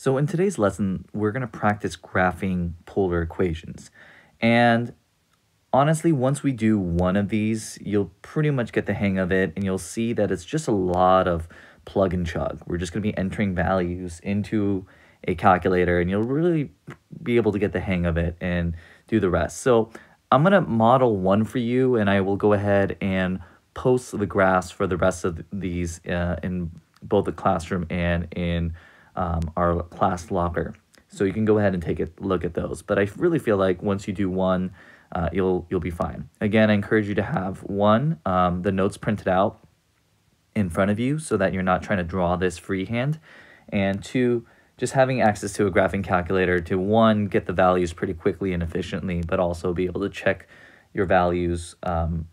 So in today's lesson, we're going to practice graphing polar equations. And honestly, once we do one of these, you'll pretty much get the hang of it and you'll see that it's just a lot of plug and chug. We're just going to be entering values into a calculator and you'll really be able to get the hang of it and do the rest. So I'm going to model one for you and I will go ahead and post the graphs for the rest of these uh, in both the classroom and in um, our class locker. So you can go ahead and take a look at those. But I really feel like once you do one, uh, you'll you'll be fine. Again, I encourage you to have one, um, the notes printed out in front of you so that you're not trying to draw this freehand. And two, just having access to a graphing calculator to one, get the values pretty quickly and efficiently, but also be able to check your values um,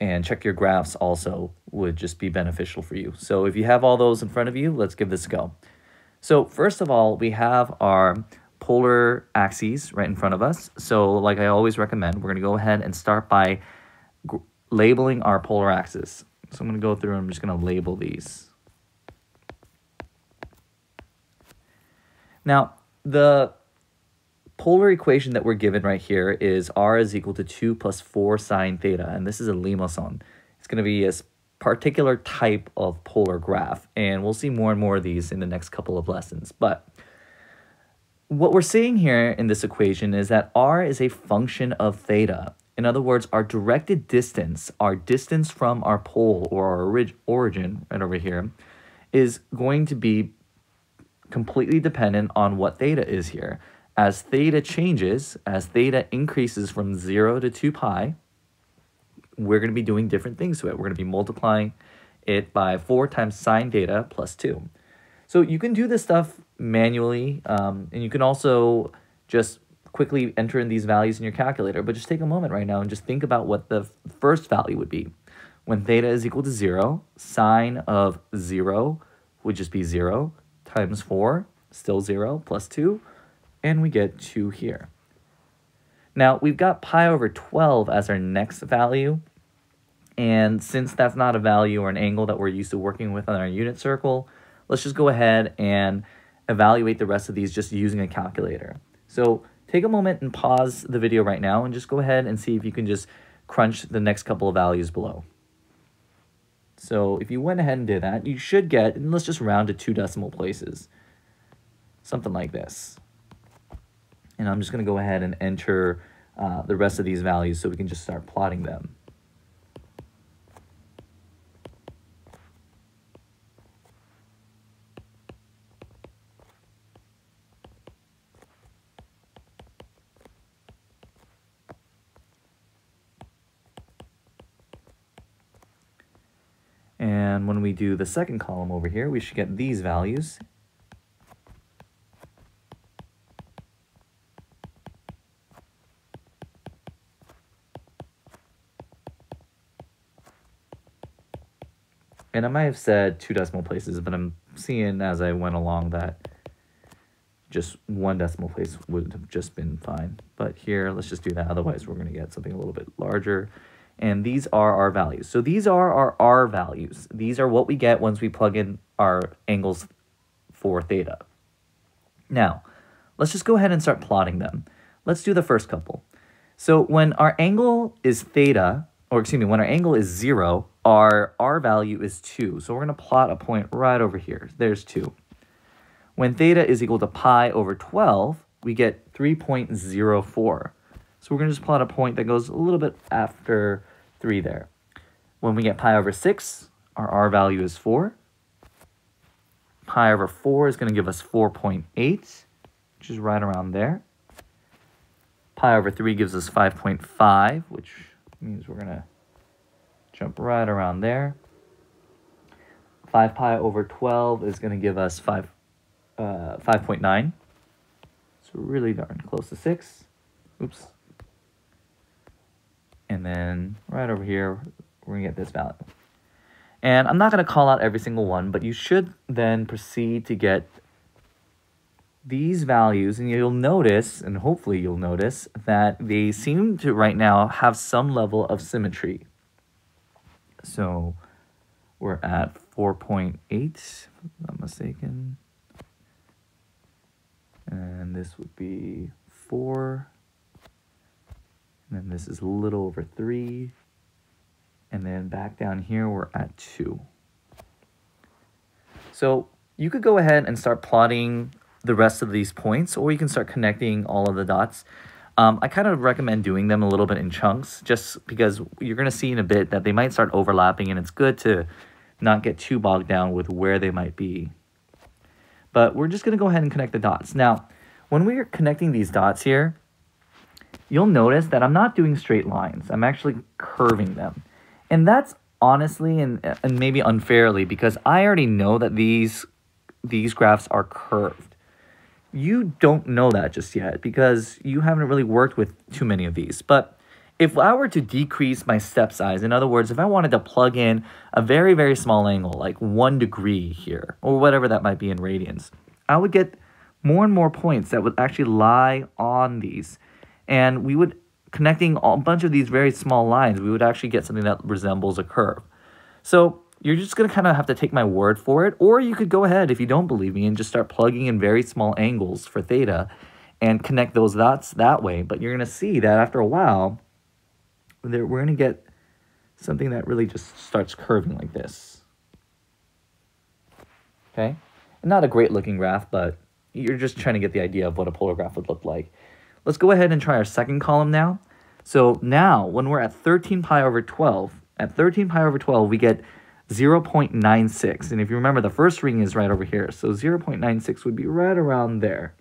and check your graphs also would just be beneficial for you. So if you have all those in front of you, let's give this a go. So first of all, we have our polar axes right in front of us. So like I always recommend, we're going to go ahead and start by labeling our polar axes. So I'm going to go through and I'm just going to label these. Now, the polar equation that we're given right here is r is equal to 2 plus 4 sine theta, and this is a limacon. It's going to be a particular type of polar graph, and we'll see more and more of these in the next couple of lessons. But what we're seeing here in this equation is that r is a function of theta. In other words, our directed distance, our distance from our pole or our orig origin right over here, is going to be completely dependent on what theta is here. As theta changes, as theta increases from 0 to 2 pi, we're going to be doing different things to it. We're going to be multiplying it by 4 times sine theta plus 2. So you can do this stuff manually, um, and you can also just quickly enter in these values in your calculator, but just take a moment right now and just think about what the first value would be. When theta is equal to 0, sine of 0 would just be 0 times 4, still 0, plus 2, and we get 2 here. Now, we've got pi over 12 as our next value, and since that's not a value or an angle that we're used to working with on our unit circle, let's just go ahead and evaluate the rest of these just using a calculator. So take a moment and pause the video right now and just go ahead and see if you can just crunch the next couple of values below. So if you went ahead and did that, you should get, and let's just round to two decimal places, something like this. And I'm just going to go ahead and enter uh, the rest of these values so we can just start plotting them. And when we do the second column over here, we should get these values. And I might have said two decimal places, but I'm seeing as I went along that just one decimal place would have just been fine. But here, let's just do that. Otherwise, we're going to get something a little bit larger and these are our values. So these are our R values. These are what we get once we plug in our angles for theta. Now, let's just go ahead and start plotting them. Let's do the first couple. So when our angle is theta, or excuse me, when our angle is 0, our R value is 2. So we're going to plot a point right over here. There's 2. When theta is equal to pi over 12, we get 3.04. So we're going to just plot a point that goes a little bit after 3 there. When we get pi over 6, our r value is 4. Pi over 4 is going to give us 4.8, which is right around there. Pi over 3 gives us 5.5, which means we're going to jump right around there. 5 pi over 12 is going to give us 5, uh, 5.9. So really darn close to 6. Oops. And then right over here, we're going to get this value. And I'm not going to call out every single one, but you should then proceed to get these values. And you'll notice, and hopefully you'll notice, that they seem to right now have some level of symmetry. So we're at 4.8, if I'm not mistaken. And this would be 4. And then this is a little over 3. And then back down here, we're at 2. So you could go ahead and start plotting the rest of these points, or you can start connecting all of the dots. Um, I kind of recommend doing them a little bit in chunks, just because you're going to see in a bit that they might start overlapping, and it's good to not get too bogged down with where they might be. But we're just going to go ahead and connect the dots. Now, when we're connecting these dots here, you'll notice that I'm not doing straight lines. I'm actually curving them. And that's honestly and, and maybe unfairly because I already know that these these graphs are curved. You don't know that just yet because you haven't really worked with too many of these. But if I were to decrease my step size, in other words, if I wanted to plug in a very, very small angle, like one degree here, or whatever that might be in radians, I would get more and more points that would actually lie on these. And we would connecting a bunch of these very small lines, we would actually get something that resembles a curve. So you're just going to kind of have to take my word for it, or you could go ahead if you don't believe me and just start plugging in very small angles for theta and connect those dots that way. But you're going to see that after a while, we're going to get something that really just starts curving like this. Okay? Not a great looking graph, but you're just trying to get the idea of what a polar graph would look like. Let's go ahead and try our second column now. So now, when we're at 13 pi over 12, at 13 pi over 12, we get 0 0.96. And if you remember, the first ring is right over here. So 0.96 would be right around there.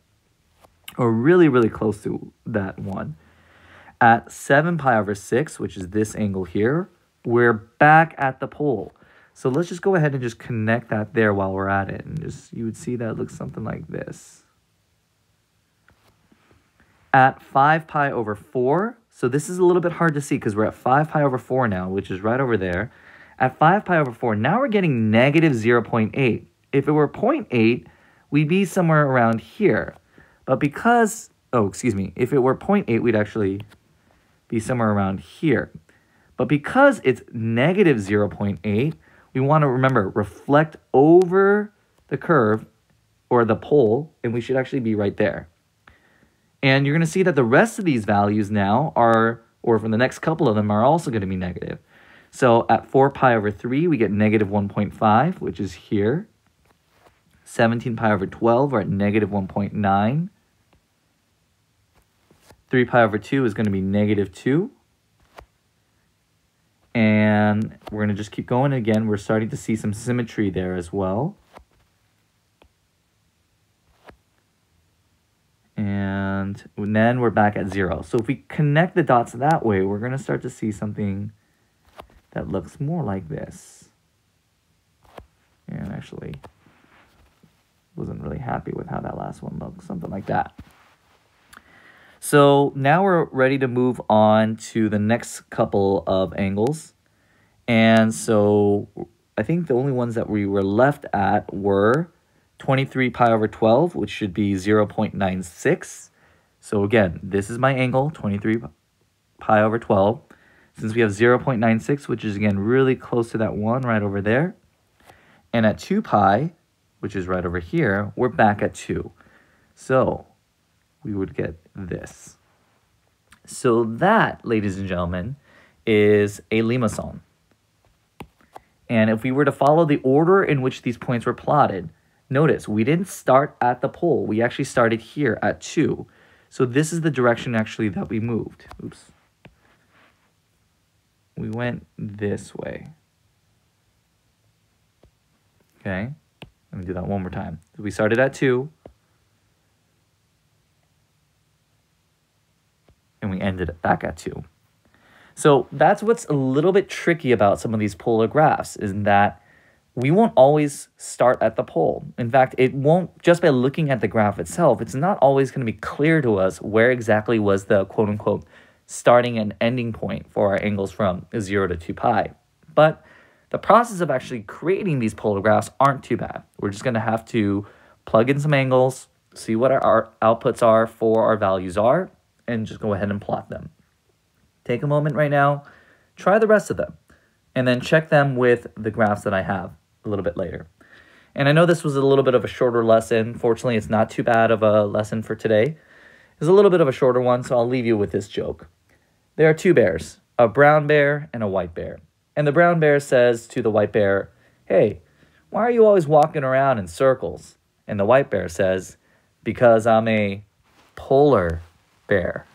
Or really, really close to that one. At 7 pi over 6, which is this angle here, we're back at the pole. So let's just go ahead and just connect that there while we're at it. And just you would see that looks something like this at 5 pi over 4. So this is a little bit hard to see because we're at 5 pi over 4 now, which is right over there. At 5 pi over 4, now we're getting negative 0.8. If it were 0.8, we'd be somewhere around here. But because, oh, excuse me, if it were 0.8, we'd actually be somewhere around here. But because it's negative 0.8, we want to remember, reflect over the curve or the pole, and we should actually be right there. And you're going to see that the rest of these values now are, or from the next couple of them, are also going to be negative. So at 4 pi over 3, we get negative 1.5, which is here. 17 pi over 12, we're at negative 1.9. 3 pi over 2 is going to be negative 2. And we're going to just keep going again. We're starting to see some symmetry there as well. and then we're back at zero. So if we connect the dots that way, we're going to start to see something that looks more like this. And actually, wasn't really happy with how that last one looked, something like that. So now we're ready to move on to the next couple of angles. And so I think the only ones that we were left at were 23 pi over 12, which should be 0 0.96. So again, this is my angle, 23 pi over 12. Since we have 0 0.96, which is again really close to that 1 right over there. And at 2 pi, which is right over here, we're back at 2. So we would get this. So that, ladies and gentlemen, is a limacon. And if we were to follow the order in which these points were plotted, Notice, we didn't start at the pole. We actually started here at 2. So this is the direction actually that we moved. Oops. We went this way. Okay. Let me do that one more time. We started at 2. And we ended back at 2. So that's what's a little bit tricky about some of these polar graphs is that we won't always start at the pole. In fact, it won't, just by looking at the graph itself, it's not always going to be clear to us where exactly was the quote unquote starting and ending point for our angles from 0 to 2 pi. But the process of actually creating these polar graphs aren't too bad. We're just going to have to plug in some angles, see what our, our outputs are for our values are, and just go ahead and plot them. Take a moment right now, try the rest of them, and then check them with the graphs that I have a little bit later. And I know this was a little bit of a shorter lesson. Fortunately, it's not too bad of a lesson for today. It's a little bit of a shorter one, so I'll leave you with this joke. There are two bears, a brown bear and a white bear. And the brown bear says to the white bear, Hey, why are you always walking around in circles? And the white bear says, Because I'm a polar bear.